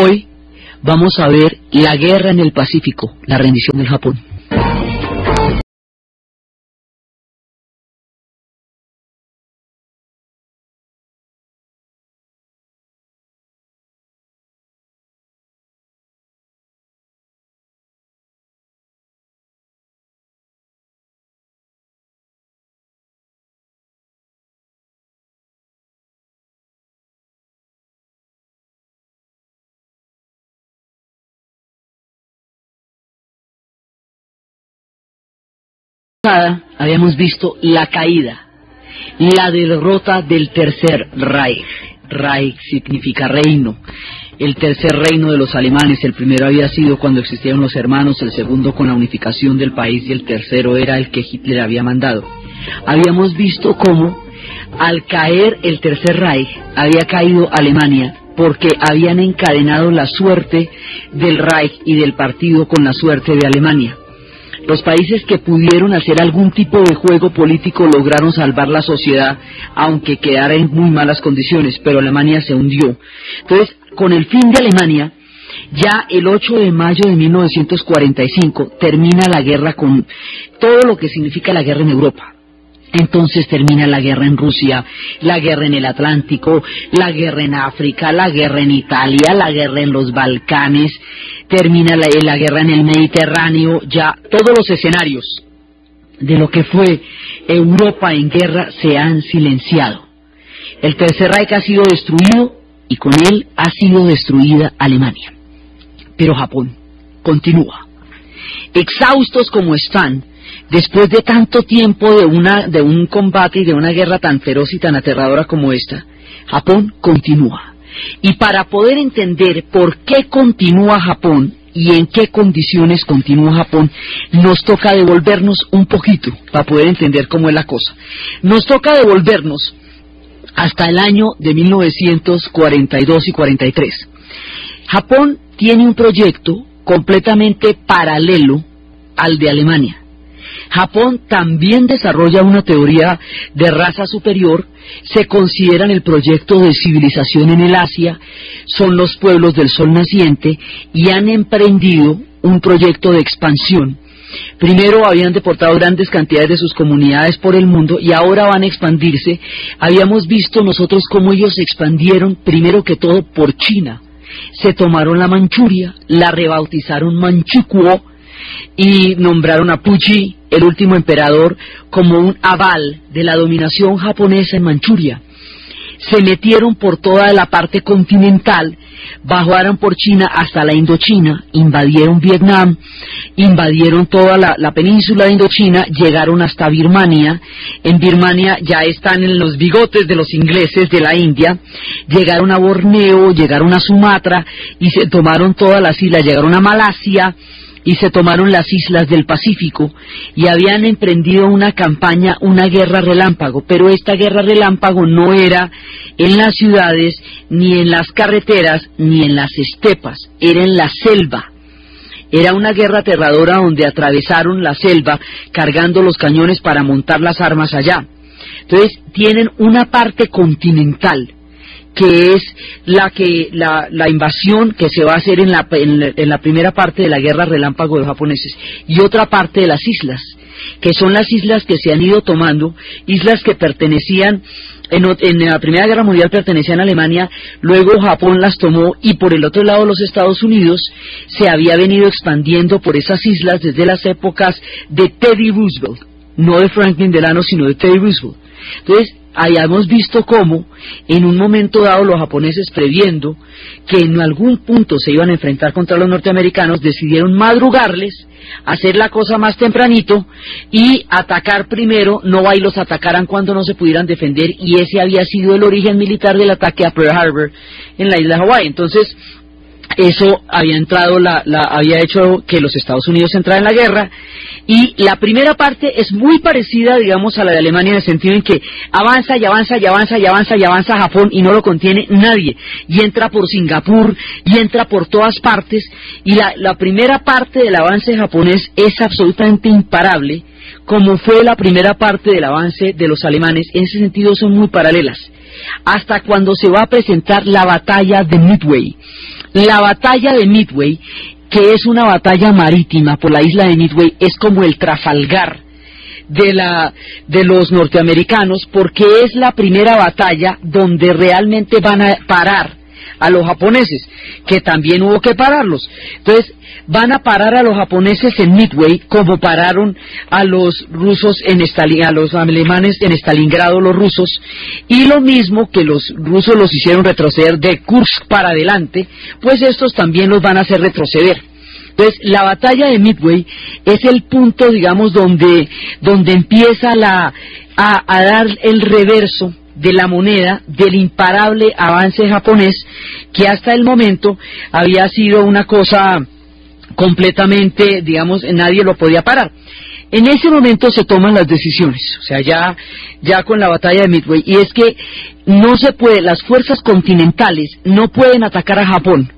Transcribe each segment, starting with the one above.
Hoy vamos a ver la guerra en el Pacífico, la rendición del Japón. Habíamos visto la caída, la derrota del tercer Reich. Reich significa reino. El tercer reino de los alemanes, el primero había sido cuando existieron los hermanos, el segundo con la unificación del país y el tercero era el que Hitler había mandado. Habíamos visto cómo al caer el tercer Reich había caído Alemania porque habían encadenado la suerte del Reich y del partido con la suerte de Alemania. Los países que pudieron hacer algún tipo de juego político lograron salvar la sociedad, aunque quedara en muy malas condiciones, pero Alemania se hundió. Entonces, con el fin de Alemania, ya el 8 de mayo de 1945 termina la guerra con todo lo que significa la guerra en Europa. Entonces termina la guerra en Rusia, la guerra en el Atlántico, la guerra en África, la guerra en Italia, la guerra en los Balcanes, termina la, guerra en el Mediterráneo, ya todos los escenarios de lo que fue Europa en guerra se han silenciado. El Tercer Reich ha sido destruido y con él ha sido destruida Alemania. Pero Japón continúa. Exhaustos como están, después de tanto tiempo de, una, de un combate y de una guerra tan feroz y tan aterradora como esta, Japón continúa. Y para poder entender por qué continúa Japón y en qué condiciones continúa Japón, nos toca devolvernos un poquito para poder entender cómo es la cosa. Nos toca devolvernos hasta el año de 1942 y 43. Japón tiene un proyecto completamente paralelo al de Alemania. Japón también desarrolla una teoría de raza superior, se consideran el proyecto de civilización en el Asia, son los pueblos del sol naciente y han emprendido un proyecto de expansión. Primero habían deportado grandes cantidades de sus comunidades por el mundo y ahora van a expandirse. Habíamos visto nosotros cómo ellos se expandieron primero que todo por China. Se tomaron la Manchuria, la rebautizaron Manchukuo, y nombraron a Puchi, el último emperador, como un aval de la dominación japonesa en Manchuria. Se metieron por toda la parte continental, bajaron por China hasta la Indochina, invadieron Vietnam, invadieron toda la, la, península de Indochina, llegaron hasta Birmania, en Birmania ya están en los bigotes de los ingleses de la India, llegaron a Borneo, llegaron a Sumatra y se tomaron todas las islas, llegaron a Malasia, y se tomaron las islas del Pacífico y habían emprendido una campaña, una guerra relámpago, pero esta guerra relámpago no era en las ciudades, ni en las carreteras, ni en las estepas, era en la selva. Era una guerra aterradora donde atravesaron la selva cargando los cañones para montar las armas allá. Entonces tienen una parte continental, que es la que la, la, invasión que se va a hacer en la, en, la, primera parte de la guerra relámpago de los japoneses y otra parte de las islas, que son las islas que se han ido tomando, islas que pertenecían en, en, la Primera Guerra Mundial pertenecían a Alemania, luego Japón las tomó y por el otro lado los Estados Unidos se había venido expandiendo por esas islas desde las épocas de Teddy Roosevelt, no de Franklin Delano, sino de Teddy Roosevelt. Entonces, hayamos visto cómo en un momento dado los japoneses previendo que en algún punto se iban a enfrentar contra los norteamericanos decidieron madrugarles, hacer la cosa más tempranito y atacar primero, no y los atacaran cuando no se pudieran defender y ese había sido el origen militar del ataque a Pearl Harbor en la isla de Hawái. Entonces, eso había entrado, la, había hecho que los Estados Unidos entraran en la guerra. Y la primera parte es muy parecida, digamos, a la de Alemania en el sentido en que avanza y avanza y avanza y avanza y avanza Japón y no lo contiene nadie. Y entra por Singapur y entra por todas partes. Y la, la primera parte del avance japonés es absolutamente imparable como fue la primera parte del avance de los alemanes, en ese sentido son muy paralelas. Hasta cuando se va a presentar la batalla de Midway. La batalla de Midway, que es una batalla marítima por la isla de Midway, es como el Trafalgar de, la, de los norteamericanos porque es la primera batalla donde realmente van a parar a los japoneses, que también hubo que pararlos. Entonces, van a parar a los japoneses en Midway como pararon a los rusos en a los alemanes en Stalingrado los rusos y lo mismo que los rusos los hicieron retroceder de Kursk para adelante, pues estos también los van a hacer retroceder. Entonces, la batalla de Midway es el punto, digamos, donde, donde empieza la, a, a dar el reverso de la moneda del imparable avance japonés que hasta el momento había sido una cosa completamente, digamos, nadie lo podía parar. En ese momento se toman las decisiones, o sea, ya, ya con la batalla de Midway, y es que no se puede, las fuerzas continentales no pueden atacar a Japón,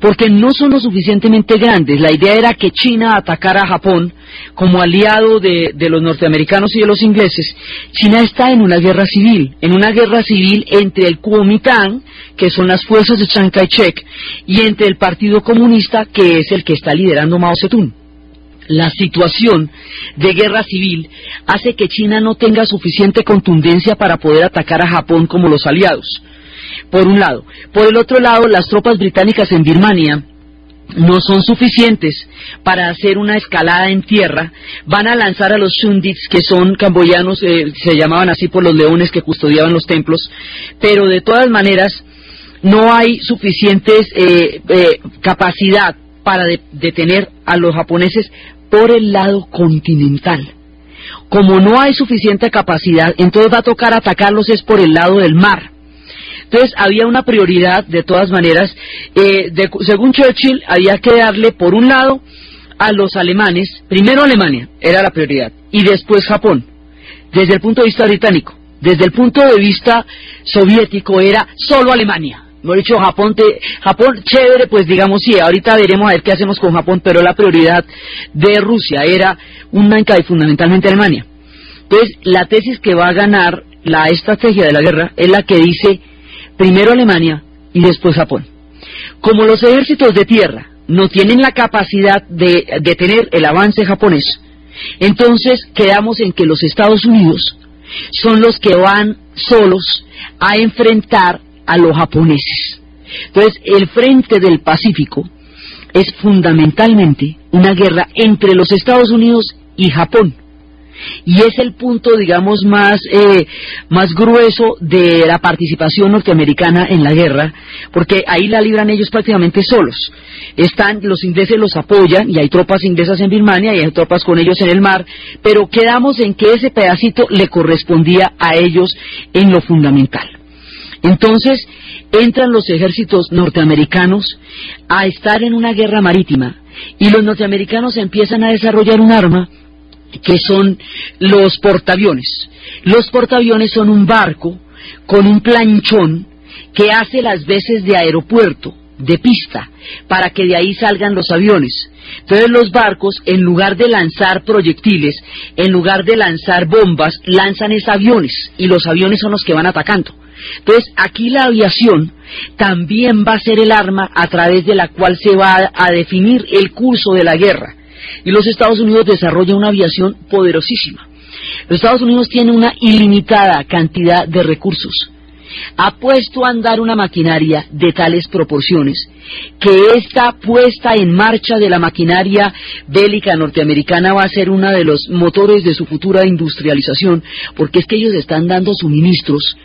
porque no son lo suficientemente grandes. La idea era que China atacara a Japón como aliado de, los norteamericanos y de los ingleses. China está en una guerra civil, en una guerra civil entre el Kuomintang, que son las fuerzas de Chiang Kai-shek, y entre el Partido Comunista, que es el que está liderando Mao Zedong la situación de guerra civil hace que China no tenga suficiente contundencia para poder atacar a Japón como los aliados por un lado. Por el otro lado, las tropas británicas en Birmania no son suficientes para hacer una escalada en tierra, van a lanzar a los Sundits, que son camboyanos, eh, se llamaban así por los leones que custodiaban los templos, pero de todas maneras no hay suficientes eh, eh, capacidad para detener a los japoneses por el lado continental. Como no hay suficiente capacidad, entonces va a tocar atacarlos es por el lado del mar. Entonces había una prioridad, de todas maneras, eh, según Churchill, había que darle, por un lado, a los alemanes, primero Alemania, era la prioridad, y después Japón, desde el punto de vista británico. Desde el punto de vista soviético era solo Alemania. No he dicho Japón, Japón chévere, pues digamos sí, ahorita veremos a ver qué hacemos con Japón, pero la prioridad de Rusia era única y fundamentalmente Alemania. Entonces, la tesis que va a ganar la estrategia de la guerra es la que dice primero Alemania y después Japón. Como los ejércitos de tierra no tienen la capacidad de detener el avance japonés, entonces quedamos en que los Estados Unidos son los que van solos a enfrentar a los japoneses. Entonces, el frente del Pacífico es fundamentalmente una guerra entre los Estados Unidos y Japón y es el punto, digamos, más, eh, más grueso de la participación norteamericana en la guerra, porque ahí la libran ellos prácticamente solos. Están, los ingleses los apoyan, y hay tropas inglesas en Birmania, y hay tropas con ellos en el mar, pero quedamos en que ese pedacito le correspondía a ellos en lo fundamental. Entonces, entran los ejércitos norteamericanos a estar en una guerra marítima, y los norteamericanos empiezan a desarrollar un arma que son los portaaviones. Los portaaviones son un barco con un planchón que hace las veces de aeropuerto, de pista, para que de ahí salgan los aviones. Entonces los barcos, en lugar de lanzar proyectiles, en lugar de lanzar bombas, lanzan es aviones y los aviones son los que van atacando. Entonces aquí la aviación también va a ser el arma a través de la cual se va a definir el curso de la guerra. Y los Estados Unidos desarrollan una aviación poderosísima. Los Estados Unidos tienen una ilimitada cantidad de recursos ha puesto a andar una maquinaria de tales proporciones que esta puesta en marcha de la maquinaria bélica norteamericana va a ser uno de los motores de su futura industrialización, porque es que ellos están dando suministros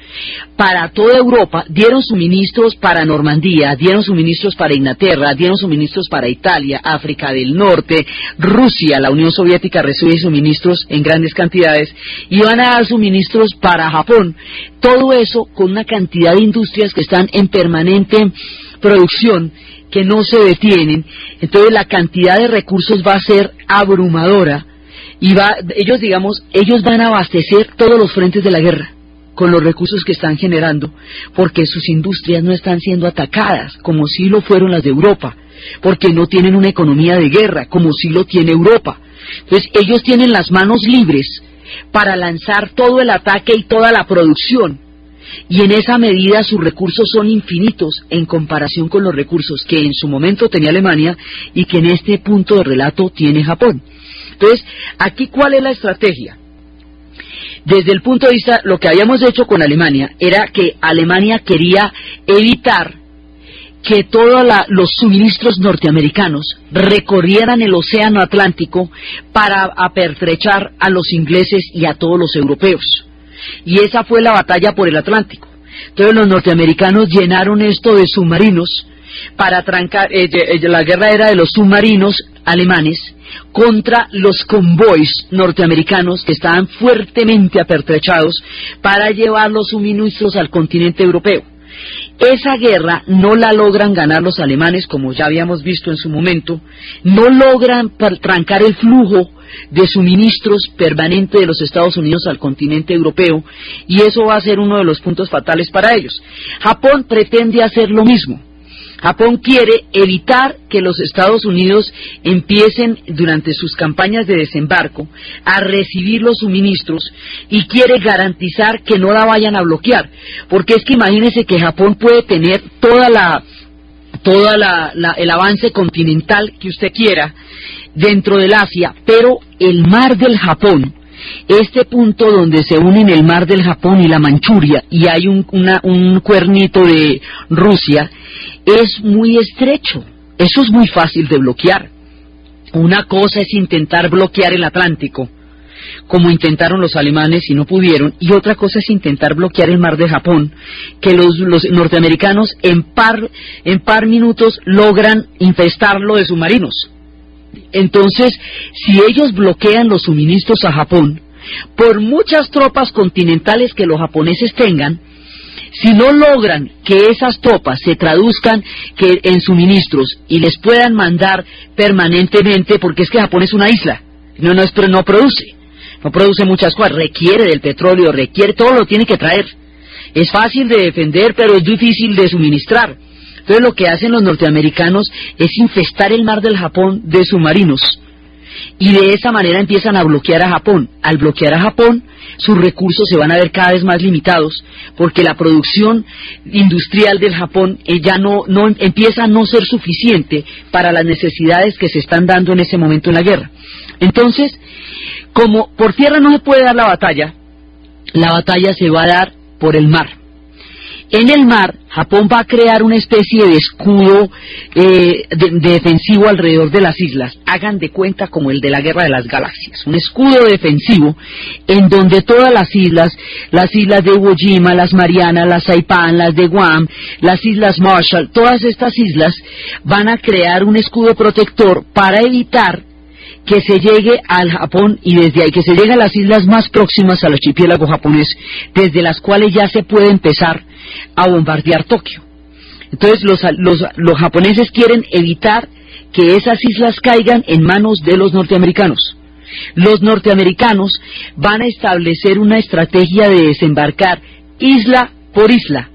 para toda Europa, dieron suministros para Normandía, dieron suministros para Inglaterra, dieron suministros para Italia, África del Norte, Rusia, la Unión Soviética recibe suministros en grandes cantidades y van a dar suministros para Japón. Todo eso con una cantidad de industrias que están en permanente producción, que no se detienen, entonces la cantidad de recursos va a ser abrumadora y va, ellos digamos, ellos van a abastecer todos los frentes de la guerra con los recursos que están generando, porque sus industrias no están siendo atacadas como si lo fueron las de Europa, porque no tienen una economía de guerra como si lo tiene Europa. Entonces ellos tienen las manos libres para lanzar todo el ataque y toda la producción y en esa medida sus recursos son infinitos en comparación con los recursos que en su momento tenía Alemania y que en este punto de relato tiene Japón. Entonces, aquí cuál es la estrategia? Desde el punto de vista, lo que habíamos hecho con Alemania era que Alemania quería evitar que todos los suministros norteamericanos recorrieran el océano Atlántico para apertrechar a los ingleses y a todos los europeos. Y esa fue la batalla por el Atlántico. Entonces los norteamericanos llenaron esto de submarinos para trancar, eh, eh, la guerra era de los submarinos alemanes contra los convoys norteamericanos que estaban fuertemente apertrechados para llevar los suministros al continente europeo. Esa guerra no la logran ganar los alemanes, como ya habíamos visto en su momento, no logran trancar el flujo de suministros permanente de los Estados Unidos al continente europeo y eso va a ser uno de los puntos fatales para ellos. Japón pretende hacer lo mismo. Japón quiere evitar que los Estados Unidos empiecen durante sus campañas de desembarco a recibir los suministros y quiere garantizar que no la vayan a bloquear, porque es que imagínense que Japón puede tener toda la toda el avance continental que usted quiera dentro del Asia, pero el mar del Japón este punto donde se unen el mar del Japón y la Manchuria y hay un, un cuernito de Rusia, es muy estrecho. Eso es muy fácil de bloquear. Una cosa es intentar bloquear el Atlántico, como intentaron los alemanes y no pudieron, y otra cosa es intentar bloquear el mar de Japón, que los, los norteamericanos en par, en par minutos logran infestarlo de submarinos. Entonces, si ellos bloquean los suministros a Japón, por muchas tropas continentales que los japoneses tengan, si no logran que esas tropas se traduzcan que en suministros y les puedan mandar permanentemente, porque es que Japón es una isla, no, no, no produce, no produce muchas cosas, requiere del petróleo, requiere, todo lo tiene que traer. Es fácil de defender, pero es difícil de suministrar. Entonces lo que hacen los norteamericanos es infestar el mar del Japón de submarinos. Y de esa manera empiezan a bloquear a Japón. Al bloquear a Japón, sus recursos se van a ver cada vez más limitados, porque la producción industrial del Japón eh, ya no, no empieza a no ser suficiente para las necesidades que se están dando en ese momento en la guerra. Entonces, como por tierra no se puede dar la batalla, la batalla se va a dar por el mar. En el mar, Japón va a crear una especie de escudo eh, defensivo alrededor de las islas. Hagan de cuenta como el de la Guerra de las Galaxias. Un escudo defensivo en donde todas las islas, las islas de Iwo las Marianas, las Saipan, las de Guam, las islas Marshall, todas estas islas van a crear un escudo protector para evitar que se llegue al Japón y desde ahí que se llegue a las islas más próximas al archipiélago japonés, desde las cuales ya se puede empezar a bombardear Tokio. Entonces los, los, japoneses quieren evitar que esas islas caigan en manos de los norteamericanos. Los norteamericanos van a establecer una estrategia de desembarcar isla por isla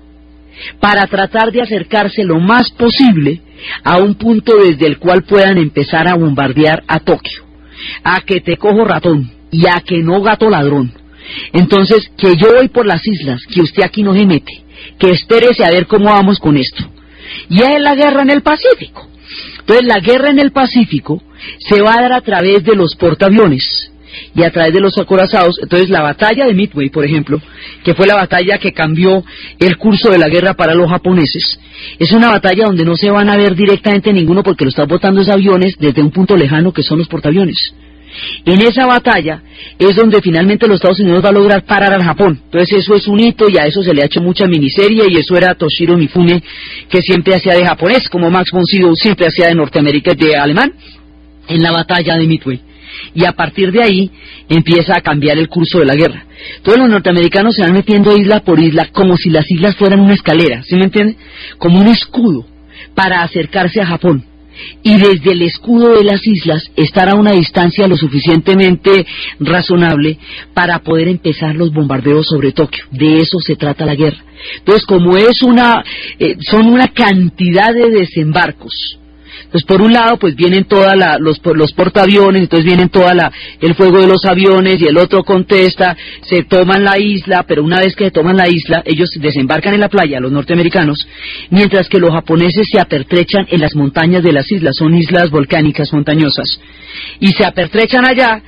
para tratar de acercarse lo más posible a un punto desde el cual puedan empezar a bombardear a Tokio. A que te cojo ratón y a que no gato ladrón. Entonces, que yo voy por las islas, que usted aquí no se mete, que espérese a ver cómo vamos con esto. Y es la guerra en el Pacífico. Entonces, la guerra en el Pacífico se va a dar a través de los portaaviones y a través de los acorazados. Entonces, la batalla de Midway, por ejemplo, que fue la batalla que cambió el curso de la guerra para los japoneses, es una batalla donde no se van a ver directamente ninguno porque lo están botando esos aviones desde un punto lejano que son los portaaviones. En esa batalla es donde finalmente los Estados Unidos va a lograr parar al Japón. Entonces eso es un hito y a eso se le ha hecho mucha miniserie y eso era Toshiro Mifune que siempre hacía de japonés, como Max von Sydow siempre hacía de Norteamérica de alemán en la batalla de Midway. Y a partir de ahí empieza a cambiar el curso de la guerra. Todos los norteamericanos se van metiendo isla por isla como si las islas fueran una escalera, ¿sí me entiende? Como un escudo para acercarse a Japón y desde el escudo de las islas estar a una distancia lo suficientemente razonable para poder empezar los bombardeos sobre Tokio. De eso se trata la guerra. Entonces, como es una, eh, son una cantidad de desembarcos Entonces, por un lado, pues vienen todos los, los portaaviones, entonces vienen toda la, el fuego de los aviones y el otro contesta, se toman la isla, pero una vez que se toman la isla, ellos desembarcan en la playa, los norteamericanos, mientras que los japoneses se apertrechan en las montañas de las islas, son islas volcánicas montañosas, y se apertrechan allá,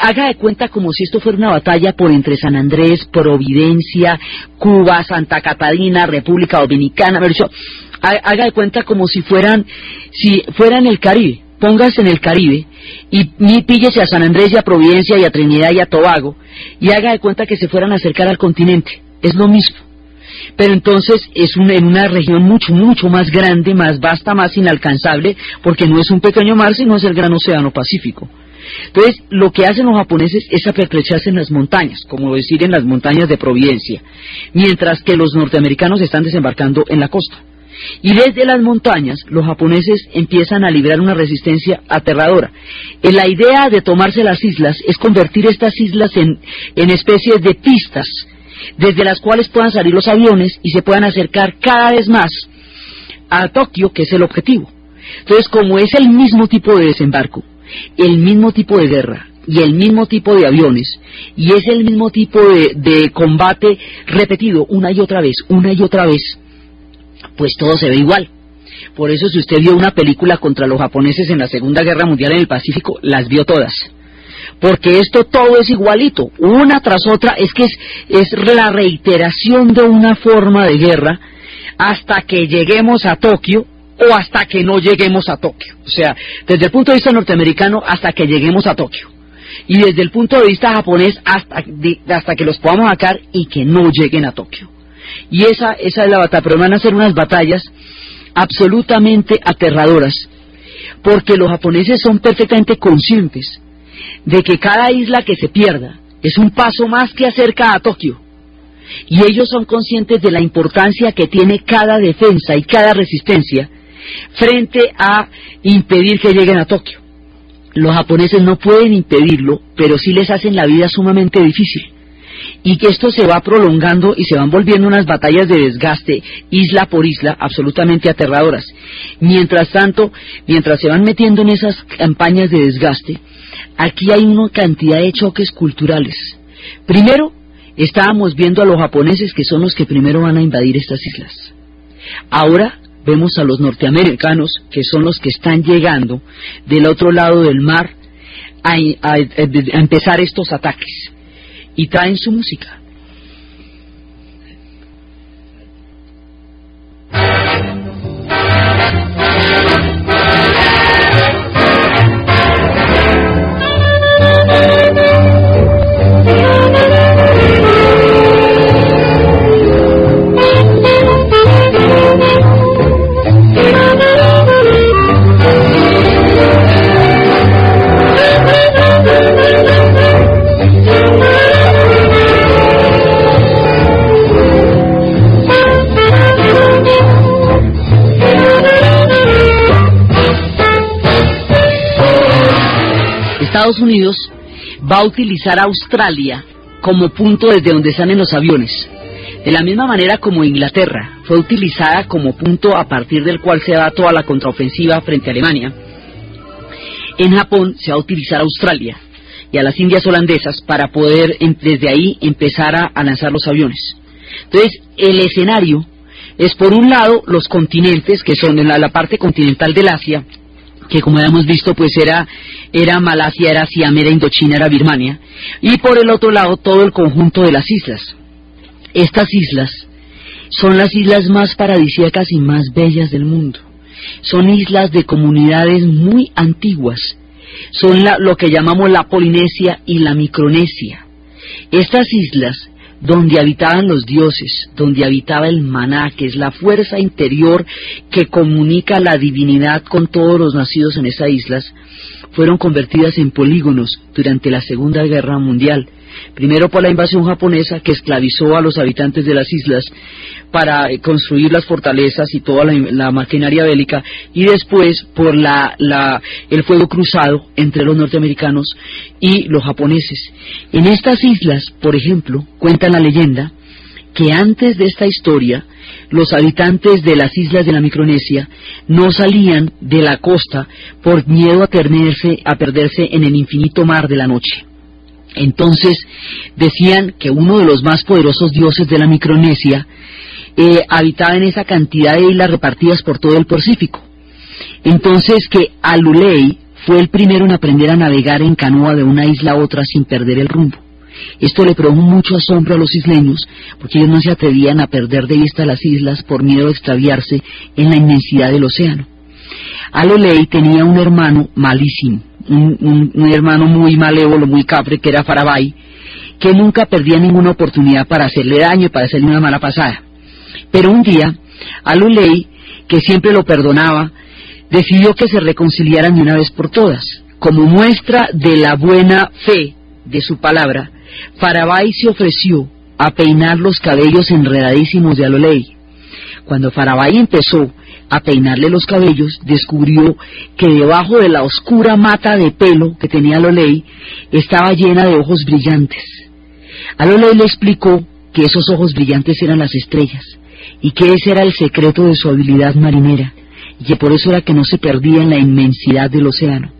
Haga de cuenta como si esto fuera una batalla por entre San Andrés, Providencia, Cuba, Santa Catarina, República Dominicana, haga de cuenta como si fueran, si fueran el Caribe, póngase en el Caribe y ni píllese a San Andrés y a Providencia y a Trinidad y a Tobago y haga de cuenta que se fueran a acercar al continente. Es lo mismo. Pero entonces es en una región mucho, mucho más grande, más vasta, más inalcanzable, porque no es un pequeño mar, sino es el gran océano Pacífico. Entonces, lo que hacen los japoneses es apertrecharse en las montañas, como decir en las montañas de Providencia, mientras que los norteamericanos están desembarcando en la costa. Y desde las montañas los japoneses empiezan a liberar una resistencia aterradora. Eh, la idea de tomarse las islas es convertir estas islas en, en especies de pistas, desde las cuales puedan salir los aviones y se puedan acercar cada vez más a Tokio, que es el objetivo. Entonces, como es el mismo tipo de desembarco, el mismo tipo de guerra y el mismo tipo de aviones, y es el mismo tipo de, de combate repetido una y otra vez, una y otra vez, pues todo se ve igual. Por eso si usted vio una película contra los japoneses en la Segunda Guerra Mundial en el Pacífico, las vio todas. Porque esto todo es igualito, una tras otra, es que es, es la reiteración de una forma de guerra hasta que lleguemos a Tokio o hasta que no lleguemos a Tokio. O sea, desde el punto de vista norteamericano hasta que lleguemos a Tokio. Y desde el punto de vista japonés hasta, hasta que los podamos sacar y que no lleguen a Tokio. Y esa, esa es la batalla, pero van a ser unas batallas absolutamente aterradoras, porque los japoneses son perfectamente conscientes de que cada isla que se pierda es un paso más que acerca a Tokio. Y ellos son conscientes de la importancia que tiene cada defensa y cada resistencia frente a impedir que lleguen a Tokio. Los japoneses no pueden impedirlo, pero sí les hacen la vida sumamente difícil y que esto se va prolongando y se van volviendo unas batallas de desgaste isla por isla absolutamente aterradoras. Mientras tanto, mientras se van metiendo en esas campañas de desgaste, aquí hay una cantidad de choques culturales. Primero, estábamos viendo a los japoneses que son los que primero van a invadir estas islas. Ahora vemos a los norteamericanos que son los que están llegando del otro lado del mar a, a empezar estos ataques y traen su música. Estados Unidos va a utilizar Australia como punto desde donde salen los aviones. De la misma manera como Inglaterra fue utilizada como punto a partir del cual se da toda la contraofensiva frente a Alemania, en Japón se va a utilizar Australia y a las Indias holandesas para poder desde ahí empezar a, lanzar los aviones. Entonces, el escenario es por un lado los continentes, que son en la, parte continental del Asia, que como hemos visto pues era, era Malasia, era Siam, era Indochina, era Birmania, y por el otro lado todo el conjunto de las islas. Estas islas son las islas más paradisíacas y más bellas del mundo. Son islas de comunidades muy antiguas. Son lo que llamamos la Polinesia y la Micronesia. Estas islas donde habitaban los dioses, donde habitaba el maná, que es la fuerza interior que comunica la divinidad con todos los nacidos en esas islas, fueron convertidas en polígonos durante la Segunda Guerra Mundial Primero por la invasión japonesa que esclavizó a los habitantes de las islas para eh, construir las fortalezas y toda la, maquinaria bélica y después por la, el fuego cruzado entre los norteamericanos y los japoneses. En estas islas, por ejemplo, cuenta la leyenda que antes de esta historia los habitantes de las islas de la Micronesia no salían de la costa por miedo a perderse, a perderse en el infinito mar de la noche. Entonces decían que uno de los más poderosos dioses de la Micronesia eh, habitaba en esa cantidad de islas repartidas por todo el Pacífico. Entonces que Alulei fue el primero en aprender a navegar en canoa de una isla a otra sin perder el rumbo. Esto le produjo mucho asombro a los isleños, porque ellos no se atrevían a perder de vista las islas por miedo de extraviarse en la inmensidad del océano. Alolei tenía un hermano malísimo, un, hermano muy malévolo, muy capre, que era Farabai, que nunca perdía ninguna oportunidad para hacerle daño para hacerle una mala pasada. Pero un día, Alolei, que siempre lo perdonaba, decidió que se reconciliaran de una vez por todas. Como muestra de la buena fe de su palabra, Farabai se ofreció a peinar los cabellos enredadísimos de Alolei. Cuando Farabai empezó a peinarle los cabellos, descubrió que debajo de la oscura mata de pelo que tenía Alolei estaba llena de ojos brillantes. Alolei le explicó que esos ojos brillantes eran las estrellas y que ese era el secreto de su habilidad marinera y que por eso era que no se perdía en la inmensidad del océano.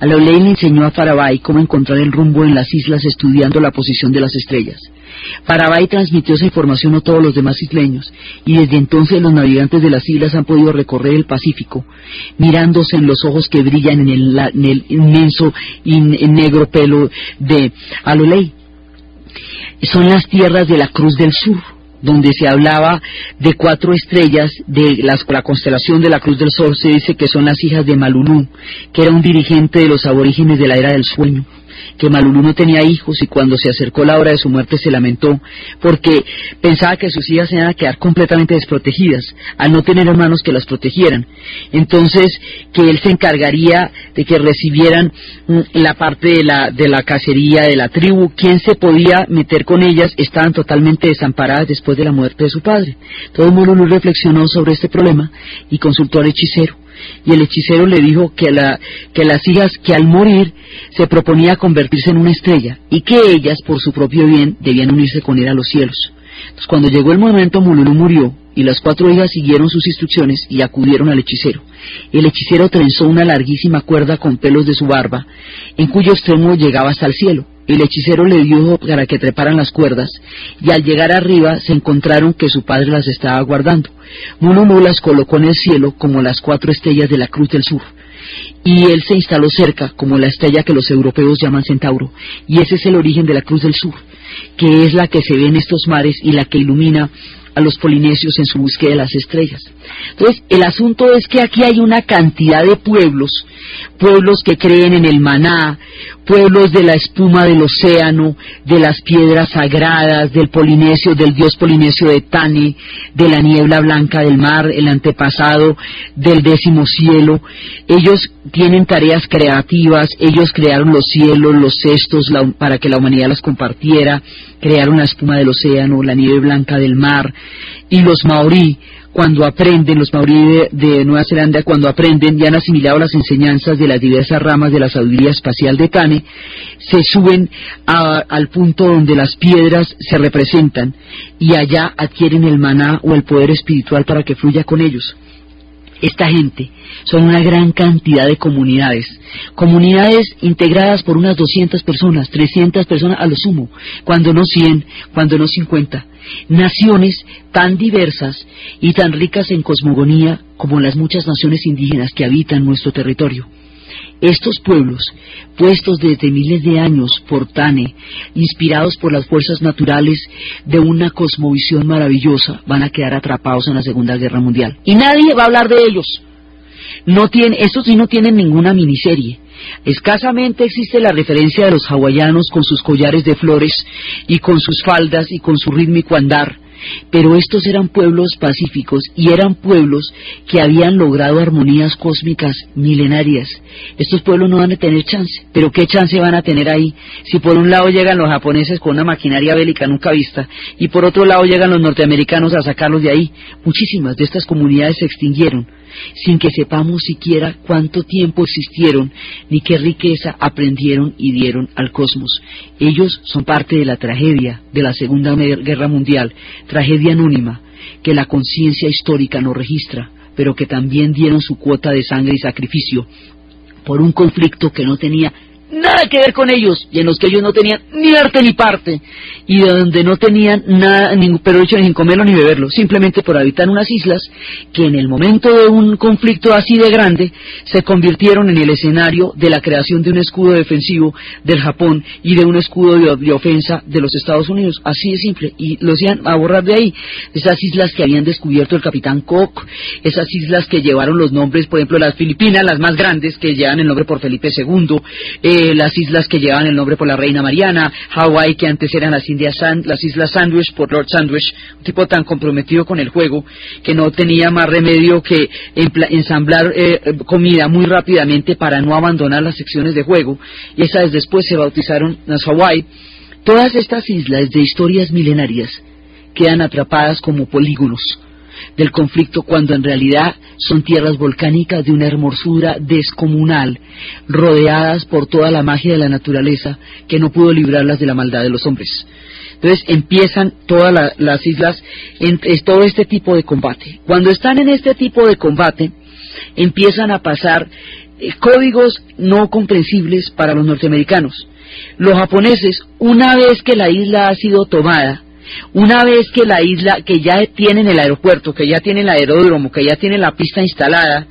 Alolei le enseñó a Farabai cómo encontrar el rumbo en las islas estudiando la posición de las estrellas. Farabai transmitió esa información a todos los demás isleños y desde entonces los navegantes de las islas han podido recorrer el Pacífico mirándose en los ojos que brillan en el, inmenso y negro pelo de Alolei. Son las tierras de la Cruz del Sur donde se hablaba de cuatro estrellas de la constelación de la Cruz del Sol, se dice que son las hijas de Malulú, que era un dirigente de los aborígenes de la era del sueño que Malulú no tenía hijos y cuando se acercó la hora de su muerte se lamentó porque pensaba que sus hijas iban a quedar completamente desprotegidas al no tener hermanos que las protegieran. Entonces que él se encargaría de que recibieran mm, la parte de la, de la cacería de la tribu, quién se podía meter con ellas, estaban totalmente desamparadas después de la muerte de su padre. Todo Malulú reflexionó sobre este problema y consultó al hechicero y el hechicero le dijo que, la, que las hijas que al morir se proponía convertirse en una estrella y que ellas por su propio bien debían unirse con él a los cielos. Entonces, cuando llegó el momento, Mululu murió y las cuatro hijas siguieron sus instrucciones y acudieron al hechicero. El hechicero trenzó una larguísima cuerda con pelos de su barba, en cuyo extremo llegaba hasta el cielo. El hechicero le dio para que treparan las cuerdas, y al llegar arriba se encontraron que su padre las estaba guardando. Mululu las colocó en el cielo como las cuatro estrellas de la Cruz del Sur. Y él se instaló cerca, como la estrella que los europeos llaman Centauro, y ese es el origen de la Cruz del Sur, que es la que se ve en estos mares y la que ilumina a los polinesios en su búsqueda de las estrellas. Entonces, el asunto es que aquí hay una cantidad de pueblos, pueblos que creen en el maná, pueblos de la espuma del océano, de las piedras sagradas, del polinesio, del dios polinesio de Tani, de la niebla blanca del mar, el antepasado del décimo cielo. Ellos tienen tareas creativas, ellos crearon los cielos, los cestos para que la humanidad las compartiera, crearon la espuma del océano, la nieve blanca del mar, y los maorí cuando aprenden, los maorí de, Nueva Zelanda, cuando aprenden y han asimilado las enseñanzas de las diversas ramas de la sabiduría espacial de Tane, se suben al punto donde las piedras se representan y allá adquieren el maná o el poder espiritual para que fluya con ellos. Esta gente son una gran cantidad de comunidades, comunidades integradas por unas 200 personas, 300 personas a lo sumo, cuando no 100, cuando no 50. Naciones tan diversas y tan ricas en cosmogonía como las muchas naciones indígenas que habitan nuestro territorio. Estos pueblos, puestos desde miles de años por Tane, inspirados por las fuerzas naturales de una cosmovisión maravillosa, van a quedar atrapados en la Segunda Guerra Mundial. Y nadie va a hablar de ellos. No tiene, estos sí no tienen ninguna miniserie. Escasamente existe la referencia de los hawaianos con sus collares de flores y con sus faldas y con su rítmico andar, pero estos eran pueblos pacíficos y eran pueblos que habían logrado armonías cósmicas milenarias. Estos pueblos no van a tener chance, pero ¿qué chance van a tener ahí si por un lado llegan los japoneses con una maquinaria bélica nunca vista y por otro lado llegan los norteamericanos a sacarlos de ahí? Muchísimas de estas comunidades se extinguieron sin que sepamos siquiera cuánto tiempo existieron ni qué riqueza aprendieron y dieron al cosmos. Ellos son parte de la tragedia de la Segunda Guerra Mundial, tragedia anónima que la conciencia histórica no registra, pero que también dieron su cuota de sangre y sacrificio por un conflicto que no tenía nada que ver con ellos y en los que ellos no tenían ni arte ni parte y donde no tenían nada, ni, pero hecho ni comerlo ni beberlo, simplemente por habitar unas islas que en el momento de un conflicto así de grande se convirtieron en el escenario de la creación de un escudo defensivo del Japón y de un escudo de, ofensa de los Estados Unidos, así de simple, y lo hacían a borrar de ahí, esas islas que habían descubierto el capitán Koch, esas islas que llevaron los nombres, por ejemplo, las Filipinas, las más grandes, que llevan el nombre por Felipe II, eh, las islas que llevaban el nombre por la reina Mariana, Hawái, que antes eran las las Islas Sandwich por Lord Sandwich, un tipo tan comprometido con el juego que no tenía más remedio que ensamblar eh, comida muy rápidamente para no abandonar las secciones de juego, y esas después se bautizaron las Hawái. Todas estas islas de historias milenarias quedan atrapadas como polígonos del conflicto cuando en realidad son tierras volcánicas de una hermosura descomunal, rodeadas por toda la magia de la naturaleza que no pudo librarlas de la maldad de los hombres. Entonces empiezan todas las islas, en, todo este tipo de combate. Cuando están en este tipo de combate, empiezan a pasar eh, códigos no comprensibles para los norteamericanos. Los japoneses, una vez que la isla ha sido tomada, una vez que la isla, que ya tienen el aeropuerto, que ya tienen el aeródromo, que ya tienen la pista instalada,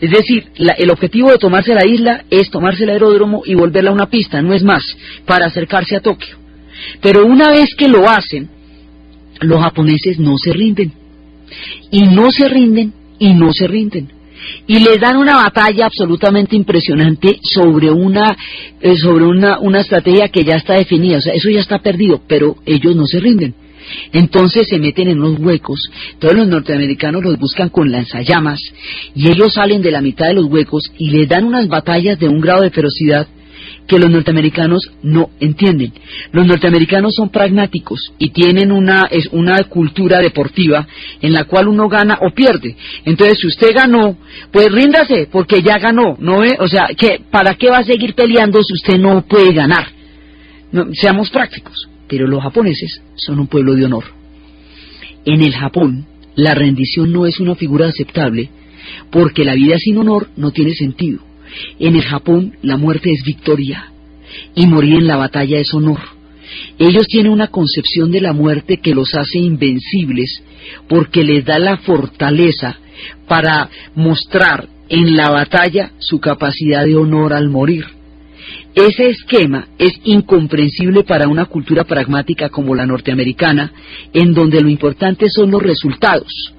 es decir, el objetivo de tomarse la isla es tomarse el aeródromo y volverla a una pista, no es más, para acercarse a Tokio. Pero una vez que lo hacen, los japoneses no se rinden. Y no se rinden y no se rinden. Y les dan una batalla absolutamente impresionante sobre una, eh, sobre una, una estrategia que ya está definida. O sea, eso ya está perdido, pero ellos no se rinden. Entonces se meten en unos huecos, todos los norteamericanos los buscan con lanzallamas y ellos salen de la mitad de los huecos y les dan unas batallas de un grado de ferocidad que los norteamericanos no entienden. Los norteamericanos son pragmáticos y tienen una, es una cultura deportiva en la cual uno gana o pierde. Entonces, si usted ganó, pues ríndase, porque ya ganó, ¿no ve? O sea, que ¿para qué va a seguir peleando si usted no puede ganar? seamos prácticos. Pero los japoneses son un pueblo de honor. En el Japón, la rendición no es una figura aceptable, porque la vida sin honor no tiene sentido. En el Japón la muerte es victoria y morir en la batalla es honor. Ellos tienen una concepción de la muerte que los hace invencibles porque les da la fortaleza para mostrar en la batalla su capacidad de honor al morir. Ese esquema es incomprensible para una cultura pragmática como la norteamericana, en donde lo importante son los resultados.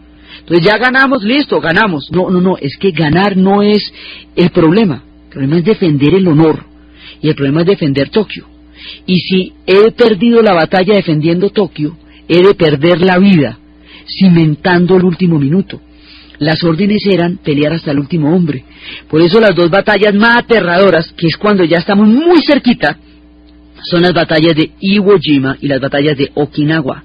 Entonces ya ganamos, listo, ganamos. No, no, no, es que ganar no es el problema. El problema es defender el honor. Y el problema es defender Tokio. Y si he perdido la batalla defendiendo Tokio, he de perder la vida, cimentando el último minuto. Las órdenes eran pelear hasta el último hombre. Por eso las dos batallas más aterradoras, que es cuando ya estamos muy cerquita, son las batallas de Iwo Jima y las batallas de Okinawa.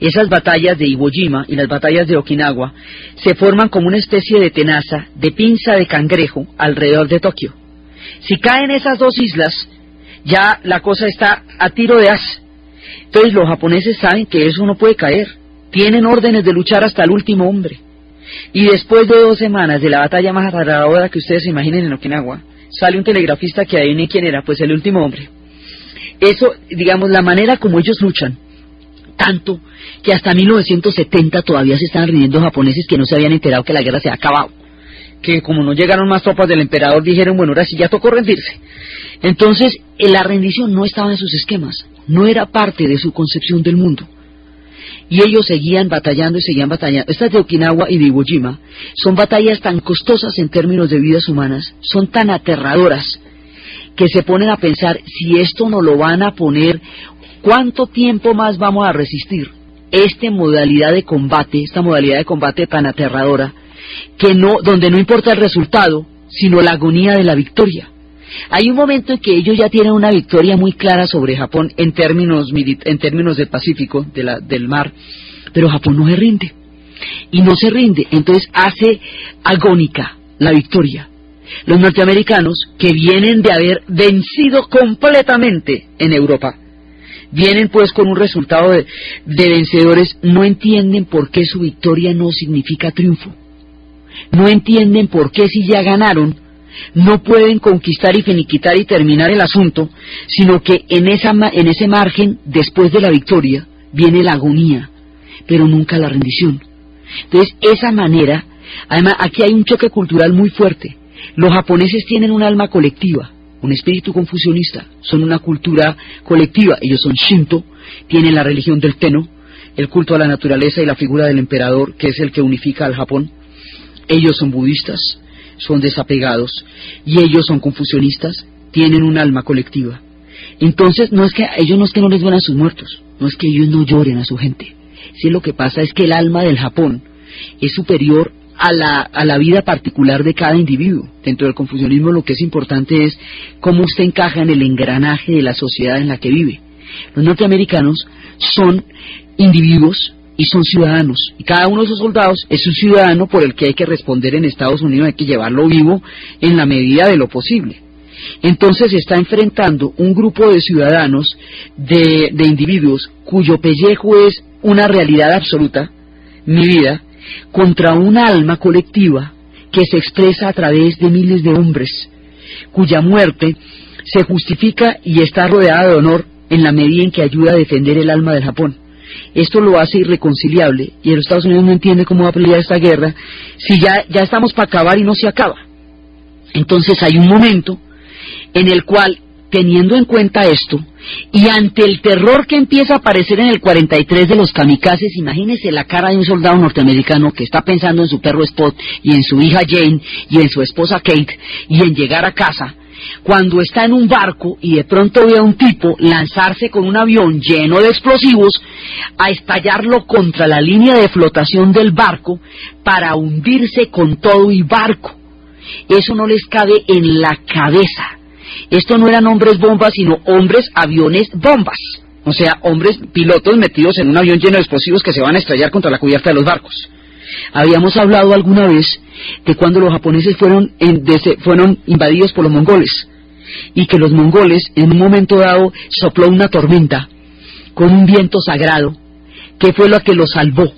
Esas batallas de Iwo Jima y las batallas de Okinawa se forman como una especie de tenaza, de pinza de cangrejo alrededor de Tokio. Si caen esas dos islas, ya la cosa está a tiro de as. Entonces los japoneses saben que eso no puede caer. Tienen órdenes de luchar hasta el último hombre. Y después de dos semanas de la batalla más aterradora que ustedes se imaginen en Okinawa, sale un telegrafista que ni quién era, pues el último hombre. Eso, digamos, la manera como ellos luchan, tanto que hasta 1970 todavía se estaban rindiendo japoneses que no se habían enterado que la guerra se había acabado. Que como no llegaron más tropas del emperador dijeron, bueno, ahora sí ya tocó rendirse. Entonces, la rendición no estaba en sus esquemas, no era parte de su concepción del mundo. Y ellos seguían batallando y seguían batallando. Estas de Okinawa y de Iwo Jima son batallas tan costosas en términos de vidas humanas, son tan aterradoras, que se ponen a pensar si esto no lo van a poner ¿Cuánto tiempo más vamos a resistir esta modalidad de combate, esta modalidad de combate tan aterradora, que no, donde no importa el resultado, sino la agonía de la victoria? Hay un momento en que ellos ya tienen una victoria muy clara sobre Japón en términos, en términos del Pacífico, del mar, pero Japón no se rinde. y no se rinde, entonces hace agónica la victoria. Los norteamericanos, que vienen de haber vencido completamente en Europa, vienen pues con un resultado de, vencedores, no entienden por qué su victoria no significa triunfo. No entienden por qué si ya ganaron, no pueden conquistar y finiquitar y terminar el asunto, sino que en, esa, en ese margen, después de la victoria, viene la agonía, pero nunca la rendición. Entonces, esa manera, además, aquí hay un choque cultural muy fuerte. Los japoneses tienen un alma colectiva, un espíritu confusionista, son una cultura colectiva, ellos son Shinto, tienen la religión del Teno, el culto a la naturaleza y la figura del emperador, que es el que unifica al Japón. Ellos son budistas, son desapegados, y ellos son confusionistas, tienen un alma colectiva. Entonces, no es que ellos no es que no les duelen a sus muertos, no es que ellos no lloren a su gente. Si lo que pasa es que el alma del Japón es superior a la, a la vida particular de cada individuo. Dentro del confusionismo lo que es importante es cómo usted encaja en el engranaje de la sociedad en la que vive. Los norteamericanos son individuos y son ciudadanos. Y cada uno de esos soldados es un ciudadano por el que hay que responder en Estados Unidos, hay que llevarlo vivo en la medida de lo posible. Entonces está enfrentando un grupo de ciudadanos, de, de individuos, cuyo pellejo es una realidad absoluta, mi vida, contra un alma colectiva que se expresa a través de miles de hombres, cuya muerte se justifica y está rodeada de honor en la medida en que ayuda a defender el alma del Japón. Esto lo hace irreconciliable y los Estados Unidos no entiende cómo va a pelear esta guerra si ya, ya estamos para acabar y no se acaba. Entonces hay un momento en el cual, teniendo en cuenta esto, y ante el terror que empieza a aparecer en el 43 de los kamikazes, imagínese la cara de un soldado norteamericano que está pensando en su perro Spot y en su hija Jane y en su esposa Kate y en llegar a casa, cuando está en un barco y de pronto ve a un tipo lanzarse con un avión lleno de explosivos a estallarlo contra la línea de flotación del barco para hundirse con todo y barco. Eso no les cabe en la cabeza. Esto no eran hombres bombas, sino hombres aviones bombas. O sea, hombres pilotos metidos en un avión lleno de explosivos que se van a estrellar contra la cubierta de los barcos. Habíamos hablado alguna vez de cuando los japoneses fueron, fueron invadidos por los mongoles y que los mongoles en un momento dado sopló una tormenta con un viento sagrado que fue lo que los salvó.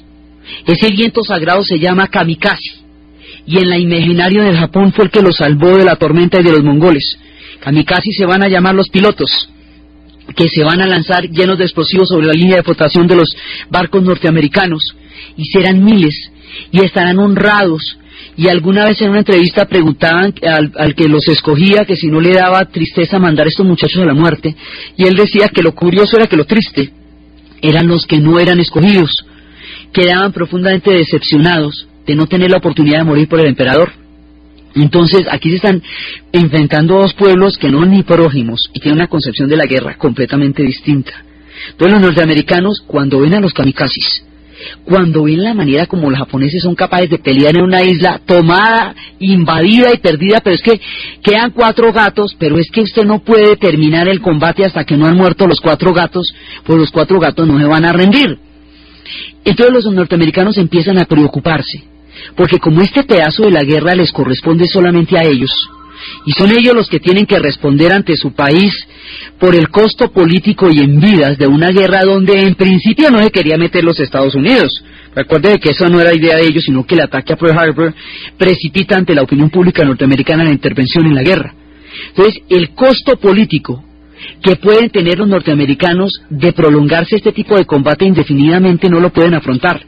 Ese viento sagrado se llama kamikaze y en la imaginario del Japón fue el que los salvó de la tormenta y de los mongoles. Kamikaze se van a llamar los pilotos, que se van a lanzar llenos de explosivos sobre la línea de flotación de los barcos norteamericanos, y serán miles, y estarán honrados. Y alguna vez en una entrevista preguntaban al, que los escogía que si no le daba tristeza mandar a estos muchachos a la muerte, y él decía que lo curioso era que lo triste eran los que no eran escogidos, quedaban profundamente decepcionados de no tener la oportunidad de morir por el emperador. Entonces, aquí se están enfrentando dos pueblos que no son ni prójimos y tienen una concepción de la guerra completamente distinta. Entonces, los norteamericanos, cuando ven a los kamikazes, cuando ven la manera como los japoneses son capaces de pelear en una isla tomada, invadida y perdida, pero es que quedan cuatro gatos, pero es que usted no puede terminar el combate hasta que no han muerto los cuatro gatos, pues los cuatro gatos no se van a rendir. Entonces los norteamericanos empiezan a preocuparse porque como este pedazo de la guerra les corresponde solamente a ellos, y son ellos los que tienen que responder ante su país por el costo político y en vidas de una guerra donde en principio no se quería meter los Estados Unidos. Recuerde que eso no era idea de ellos, sino que el ataque a Pearl Harbor precipita ante la opinión pública norteamericana la intervención en la guerra. Entonces, el costo político que pueden tener los norteamericanos de prolongarse este tipo de combate indefinidamente no lo pueden afrontar.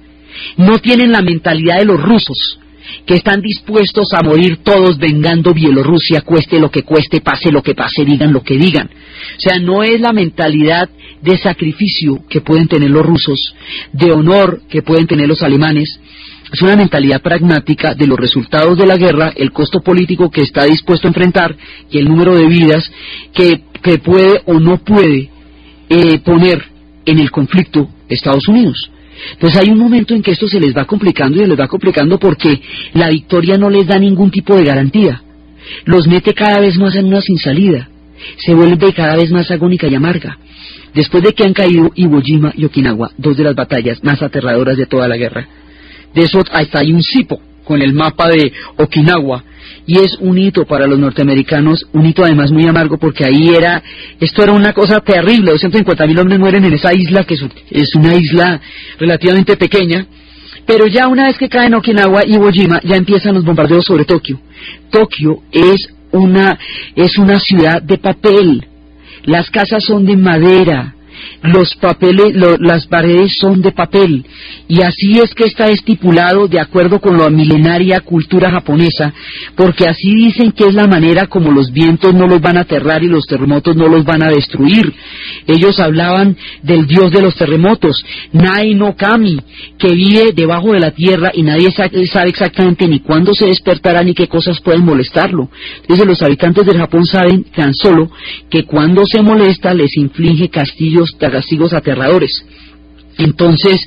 No tienen la mentalidad de los rusos, que están dispuestos a morir todos vengando Bielorrusia, cueste lo que cueste, pase lo que pase, digan lo que digan. O sea, no es la mentalidad de sacrificio que pueden tener los rusos, de honor que pueden tener los alemanes. Es una mentalidad pragmática de los resultados de la guerra, el costo político que está dispuesto a enfrentar y el número de vidas que, puede o no puede eh, poner en el conflicto Estados Unidos. Pues hay un momento en que esto se les va complicando y se les va complicando porque la victoria no les da ningún tipo de garantía. Los mete cada vez más en una sin salida. Se vuelve cada vez más agónica y amarga. Después de que han caído Iwo Jima y Okinawa, dos de las batallas más aterradoras de toda la guerra, De eso hasta hay un cipo con el mapa de Okinawa. Y es un hito para los norteamericanos, un hito además muy amargo porque ahí era, esto era una cosa terrible, 250 mil hombres mueren en esa isla que es una isla relativamente pequeña, pero ya una vez que caen Okinawa y Iwo Jima ya empiezan los bombardeos sobre Tokio. Tokio es una, es una ciudad de papel, las casas son de madera, los papeles, las paredes son de papel y así es que está estipulado de acuerdo con la milenaria cultura japonesa, porque así dicen que es la manera como los vientos no los van a aterrar y los terremotos no los van a destruir. Ellos hablaban del dios de los terremotos, Nai no Kami, que vive debajo de la tierra y nadie sabe exactamente ni cuándo se despertará ni qué cosas pueden molestarlo. Entonces los habitantes del Japón saben tan solo que cuando se molesta les inflige castillos castigos aterradores. Entonces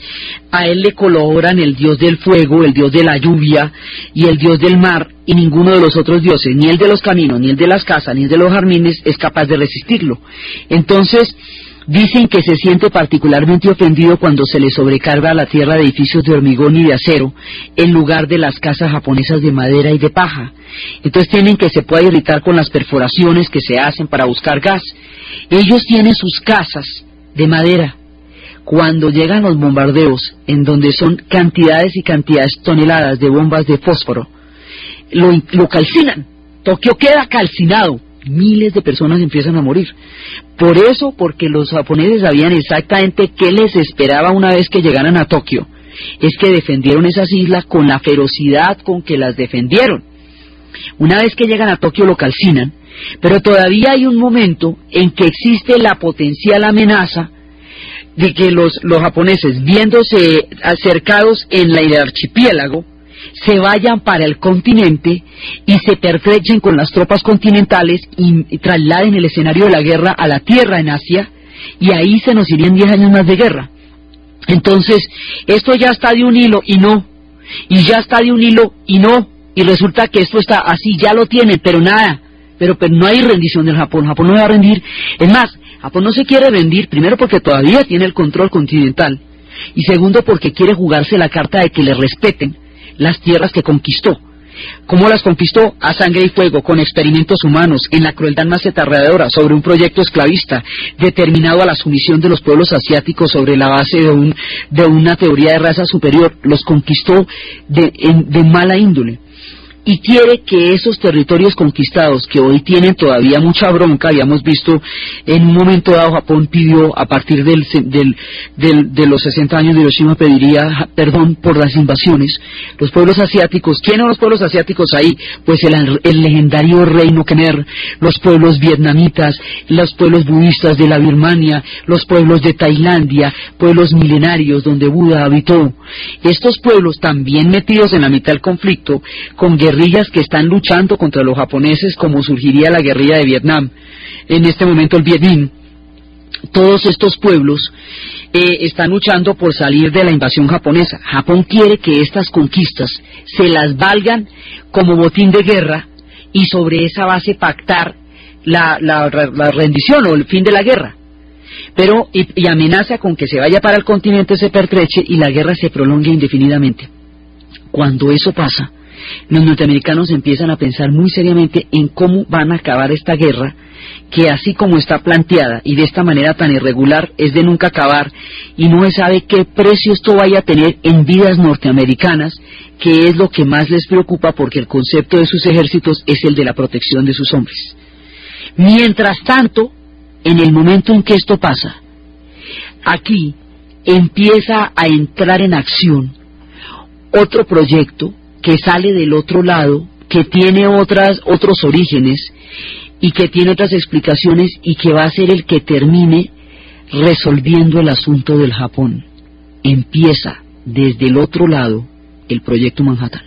a él le colaboran el dios del fuego, el dios de la lluvia y el dios del mar y ninguno de los otros dioses, ni el de los caminos, ni el de las casas, ni el de los jardines es capaz de resistirlo. Entonces dicen que se siente particularmente ofendido cuando se le sobrecarga a la tierra de edificios de hormigón y de acero en lugar de las casas japonesas de madera y de paja. Entonces tienen que se puede irritar con las perforaciones que se hacen para buscar gas. Ellos tienen sus casas de madera. Cuando llegan los bombardeos, en donde son cantidades y cantidades toneladas de bombas de fósforo, lo, calcinan. Tokio queda calcinado. Miles de personas empiezan a morir. Por eso, porque los japoneses sabían exactamente qué les esperaba una vez que llegaran a Tokio, es que defendieron esas islas con la ferocidad con que las defendieron. Una vez que llegan a Tokio lo calcinan, pero todavía hay un momento en que existe la potencial amenaza de que los, los japoneses, viéndose acercados en el archipiélago, se vayan para el continente y se pertrechen con las tropas continentales y, trasladen el escenario de la guerra a la tierra en Asia y ahí se nos irían 10 años más de guerra. Entonces, esto ya está de un hilo y no, y ya está de un hilo y no, y resulta que esto está así, ya lo tienen, pero nada, pero, pero no hay rendición del Japón, Japón no va a rendir. Es más, Japón no se quiere rendir, primero porque todavía tiene el control continental, y segundo porque quiere jugarse la carta de que le respeten las tierras que conquistó. ¿Cómo las conquistó? A sangre y fuego, con experimentos humanos, en la crueldad más aterradora, sobre un proyecto esclavista, determinado a la sumisión de los pueblos asiáticos sobre la base de, un, de una teoría de raza superior. Los conquistó de mala índole y quiere que esos territorios conquistados, que hoy tienen todavía mucha bronca, habíamos visto en un momento dado Japón pidió, a partir del, de los 60 años de Hiroshima, pediría perdón por las invasiones. Los pueblos asiáticos, ¿quiénes son los pueblos asiáticos ahí? Pues el, el legendario reino Khmer, los pueblos vietnamitas, los pueblos budistas de la Birmania, los pueblos de Tailandia, pueblos milenarios donde Buda habitó. Estos pueblos también metidos en la mitad del conflicto, con guerra guerrillas que están luchando contra los japoneses como surgiría la guerrilla de Vietnam, en este momento el Vietnam. Todos estos pueblos eh, están luchando por salir de la invasión japonesa. Japón quiere que estas conquistas se las valgan como botín de guerra y sobre esa base pactar la, rendición o el fin de la guerra. Pero y, y, amenaza con que se vaya para el continente, se pertreche y la guerra se prolongue indefinidamente. Cuando eso pasa, los norteamericanos empiezan a pensar muy seriamente en cómo van a acabar esta guerra, que así como está planteada y de esta manera tan irregular es de nunca acabar y no se sabe qué precio esto vaya a tener en vidas norteamericanas, que es lo que más les preocupa porque el concepto de sus ejércitos es el de la protección de sus hombres. Mientras tanto, en el momento en que esto pasa, aquí empieza a entrar en acción otro proyecto que sale del otro lado, que tiene otras, otros orígenes y que tiene otras explicaciones y que va a ser el que termine resolviendo el asunto del Japón. Empieza desde el otro lado el proyecto Manhattan.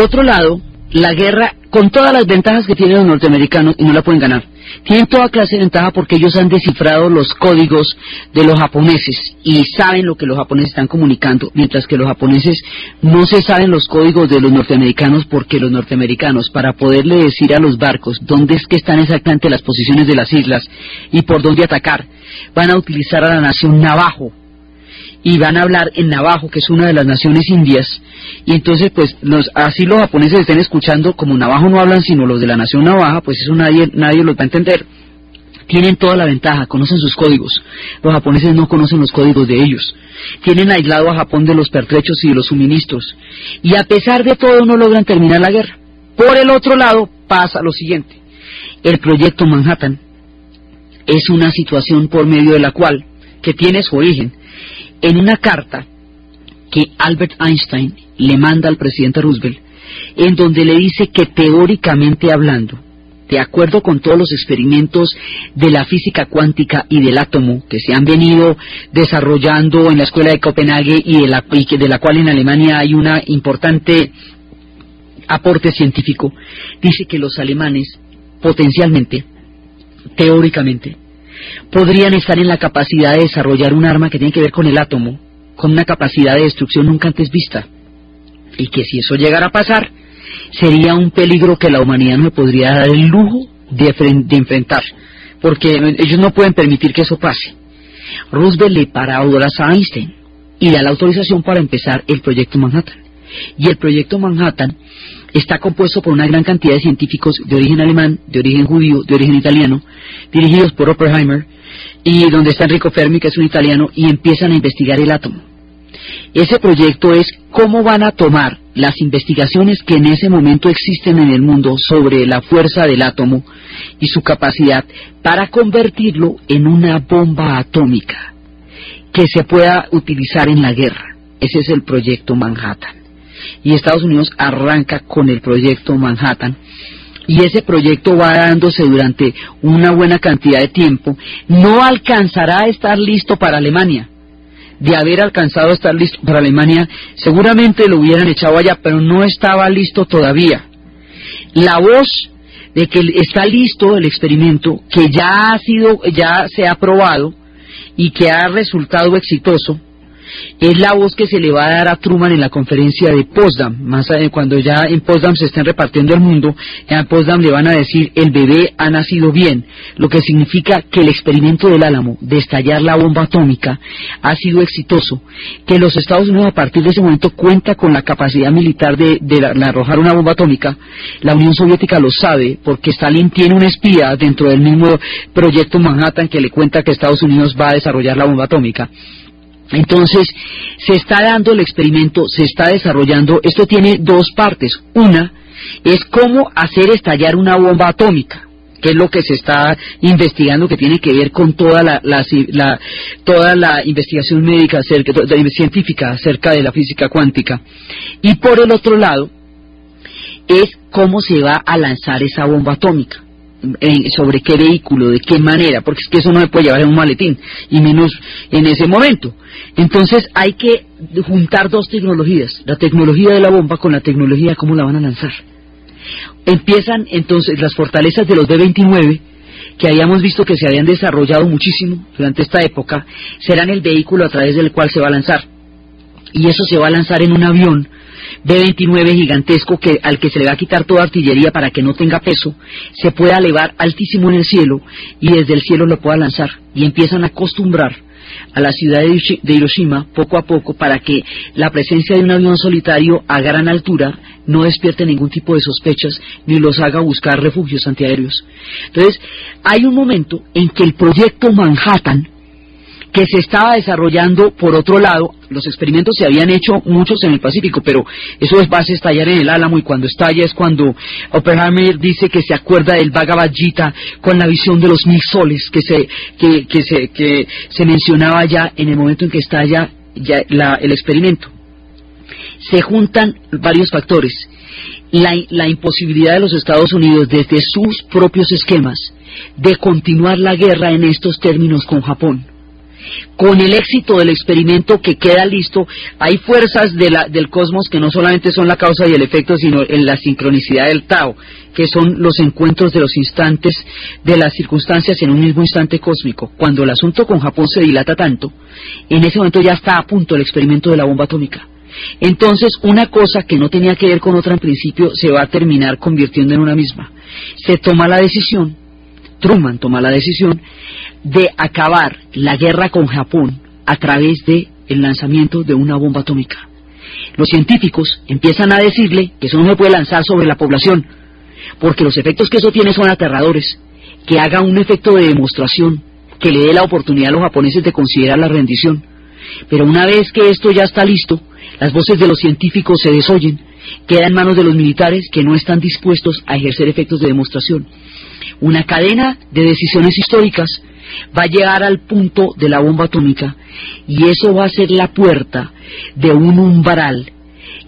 Por otro lado, la guerra, con todas las ventajas que tienen los norteamericanos, y no la pueden ganar, tienen toda clase de ventaja porque ellos han descifrado los códigos de los japoneses y saben lo que los japoneses están comunicando, mientras que los japoneses no se saben los códigos de los norteamericanos porque los norteamericanos, para poderle decir a los barcos dónde es que están exactamente las posiciones de las islas y por dónde atacar, van a utilizar a la nación Navajo y van a hablar en Navajo, que es una de las naciones indias, y entonces pues los, así los japoneses estén escuchando, como Navajo no hablan sino los de la nación Navaja, pues eso nadie, nadie los va a entender. Tienen toda la ventaja, conocen sus códigos. Los japoneses no conocen los códigos de ellos. Tienen aislado a Japón de los pertrechos y de los suministros. Y a pesar de todo no logran terminar la guerra. Por el otro lado pasa lo siguiente. El proyecto Manhattan es una situación por medio de la cual, que tiene su origen en una carta que Albert Einstein le manda al presidente Roosevelt, en donde le dice que teóricamente hablando, de acuerdo con todos los experimentos de la física cuántica y del átomo que se han venido desarrollando en la escuela de Copenhague y de la, de la cual en Alemania hay un importante aporte científico, dice que los alemanes potencialmente, teóricamente, podrían estar en la capacidad de desarrollar un arma que tiene que ver con el átomo, con una capacidad de destrucción nunca antes vista. Y que si eso llegara a pasar, sería un peligro que la humanidad no podría dar el lujo de, enfrentar, porque ellos no pueden permitir que eso pase. Roosevelt le para horas a Einstein y da la autorización para empezar el proyecto Manhattan. Y el proyecto Manhattan está compuesto por una gran cantidad de científicos de origen alemán, de origen judío, de origen italiano, dirigidos por Oppenheimer, y donde está Enrico Fermi, que es un italiano, y empiezan a investigar el átomo. Ese proyecto es cómo van a tomar las investigaciones que en ese momento existen en el mundo sobre la fuerza del átomo y su capacidad para convertirlo en una bomba atómica que se pueda utilizar en la guerra. Ese es el proyecto Manhattan y Estados Unidos arranca con el proyecto Manhattan y ese proyecto va dándose durante una buena cantidad de tiempo, no alcanzará a estar listo para Alemania. De haber alcanzado a estar listo para Alemania, seguramente lo hubieran echado allá, pero no estaba listo todavía. La voz de que está listo el experimento, que ya ha sido, ya se ha probado y que ha resultado exitoso, es la voz que se le va a dar a Truman en la conferencia de Potsdam. Más cuando ya en Potsdam se estén repartiendo el mundo, en Potsdam le van a decir el bebé ha nacido bien, lo que significa que el experimento del Álamo de estallar la bomba atómica ha sido exitoso, que los Estados Unidos a partir de ese momento cuenta con la capacidad militar de, de arrojar una bomba atómica. La Unión Soviética lo sabe porque Stalin tiene una espía dentro del mismo proyecto Manhattan que le cuenta que Estados Unidos va a desarrollar la bomba atómica. Entonces, se está dando el experimento, se está desarrollando, esto tiene dos partes. Una es cómo hacer estallar una bomba atómica, que es lo que se está investigando, que tiene que ver con toda la, toda la investigación médica, científica acerca de la física cuántica. Y por el otro lado, es cómo se va a lanzar esa bomba atómica sobre qué vehículo, de qué manera, porque es que eso no se puede llevar en un maletín, y menos en ese momento. Entonces hay que juntar dos tecnologías, la tecnología de la bomba con la tecnología de cómo la van a lanzar. Empiezan entonces las fortalezas de los B-29, que habíamos visto que se habían desarrollado muchísimo durante esta época, serán el vehículo a través del cual se va a lanzar. Y eso se va a lanzar en un avión B-29 gigantesco que, al que se le va a quitar toda artillería para que no tenga peso, se pueda elevar altísimo en el cielo y desde el cielo lo pueda lanzar. Y empiezan a acostumbrar a la ciudad de Hiroshima poco a poco para que la presencia de un avión solitario a gran altura no despierte ningún tipo de sospechas ni los haga buscar refugios antiaéreos. Entonces, hay un momento en que el proyecto Manhattan que se estaba desarrollando por otro lado. Los experimentos se habían hecho muchos en el Pacífico, pero eso es base estallar en el Álamo y cuando estalla es cuando Oppenheimer dice que se acuerda del Bhagavad con la visión de los mil soles que se, que, se, que se mencionaba ya en el momento en que estalla ya el experimento. Se juntan varios factores. La, la imposibilidad de los Estados Unidos desde sus propios esquemas de continuar la guerra en estos términos con Japón con el éxito del experimento que queda listo, hay fuerzas del cosmos que no solamente son la causa y el efecto, sino en la sincronicidad del Tao, que son los encuentros de los instantes, de las circunstancias en un mismo instante cósmico. Cuando el asunto con Japón se dilata tanto, en ese momento ya está a punto el experimento de la bomba atómica. Entonces, una cosa que no tenía que ver con otra en principio se va a terminar convirtiendo en una misma. Se toma la decisión, Truman toma la decisión de acabar la guerra con Japón a través de el lanzamiento de una bomba atómica. Los científicos empiezan a decirle que eso no se puede lanzar sobre la población, porque los efectos que eso tiene son aterradores, que haga un efecto de demostración, que le dé la oportunidad a los japoneses de considerar la rendición. Pero una vez que esto ya está listo, las voces de los científicos se desoyen, queda en manos de los militares que no están dispuestos a ejercer efectos de demostración. Una cadena de decisiones históricas va a llegar al punto de la bomba atómica y eso va a ser la puerta de un umbral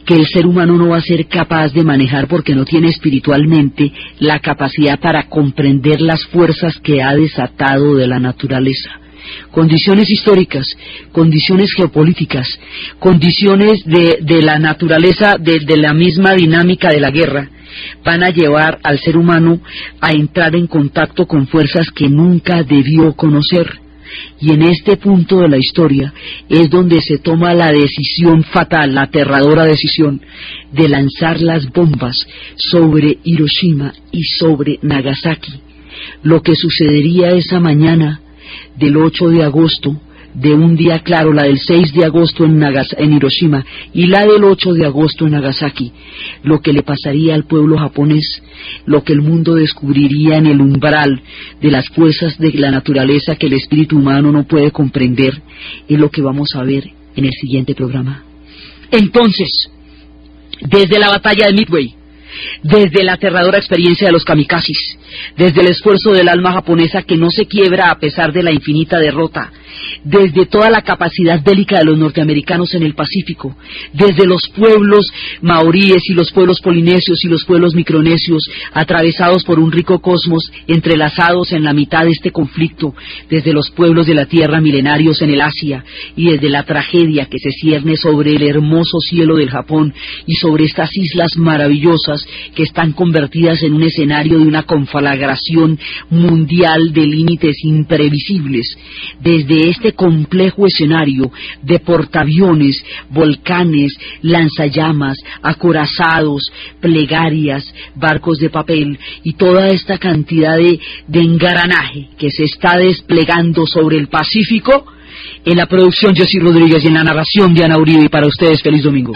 que el ser humano no va a ser capaz de manejar porque no tiene espiritualmente la capacidad para comprender las fuerzas que ha desatado de la naturaleza. Condiciones históricas, condiciones geopolíticas, condiciones de, la naturaleza, de la misma dinámica de la guerra, van a llevar al ser humano a entrar en contacto con fuerzas que nunca debió conocer. Y en este punto de la historia es donde se toma la decisión fatal, la aterradora decisión de lanzar las bombas sobre Hiroshima y sobre Nagasaki. Lo que sucedería esa mañana del 8 de agosto de un día claro, la del 6 de agosto en, en Hiroshima y la del 8 de agosto en Nagasaki, lo que le pasaría al pueblo japonés, lo que el mundo descubriría en el umbral de las fuerzas de la naturaleza que el espíritu humano no puede comprender, es lo que vamos a ver en el siguiente programa. Entonces, desde la batalla de Midway, desde la aterradora experiencia de los kamikazes, desde el esfuerzo del alma japonesa que no se quiebra a pesar de la infinita derrota, desde toda la capacidad bélica de los norteamericanos en el Pacífico, desde los pueblos maoríes y los pueblos polinesios y los pueblos micronesios, atravesados por un rico cosmos, entrelazados en la mitad de este conflicto, desde los pueblos de la tierra milenarios en el Asia y desde la tragedia que se cierne sobre el hermoso cielo del Japón y sobre estas islas maravillosas que están convertidas en un escenario de una conflagración mundial de límites imprevisibles, desde este complejo escenario de portaaviones, volcanes, lanzallamas, acorazados, plegarias, barcos de papel y toda esta cantidad de, de engaranaje que se está desplegando sobre el Pacífico, en la producción José Rodríguez y en la narración de Ana Uribe y para ustedes feliz domingo.